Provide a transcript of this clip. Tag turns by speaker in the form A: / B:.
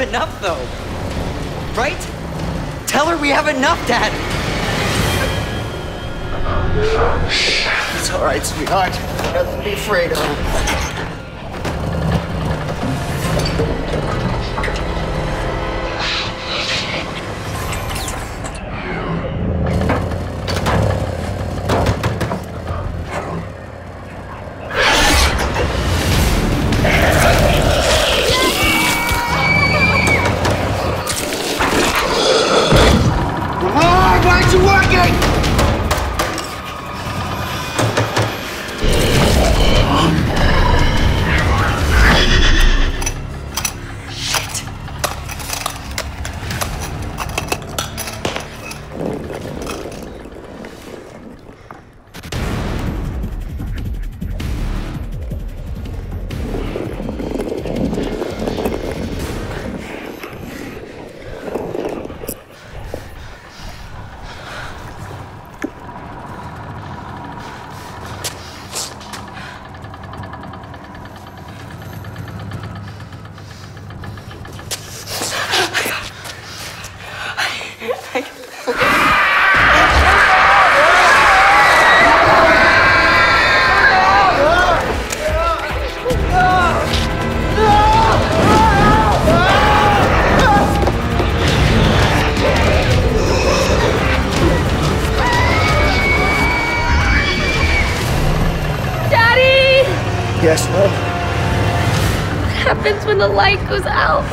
A: have enough, though. Right? Tell her we have enough, Dad.
B: It's all right, sweetheart. Nothing to be afraid of. Ah, aren't you! Yes.
C: What happens when the light goes out?